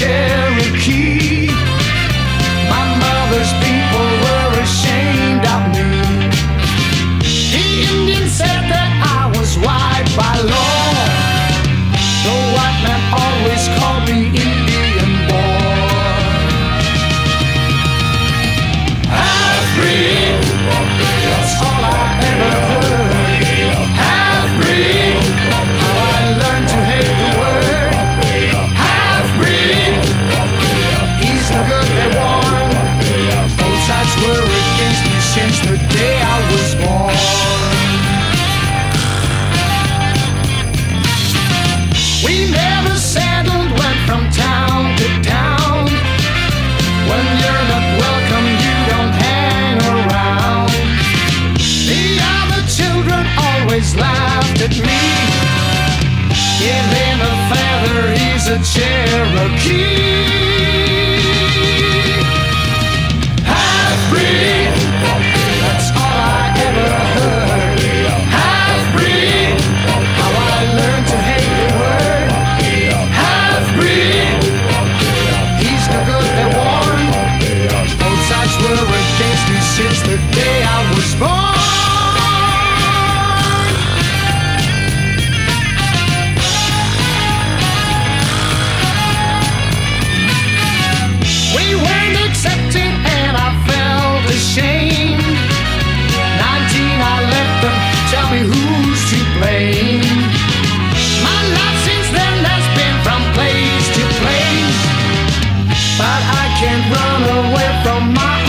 Yeah. From town to town. But I can't run away from my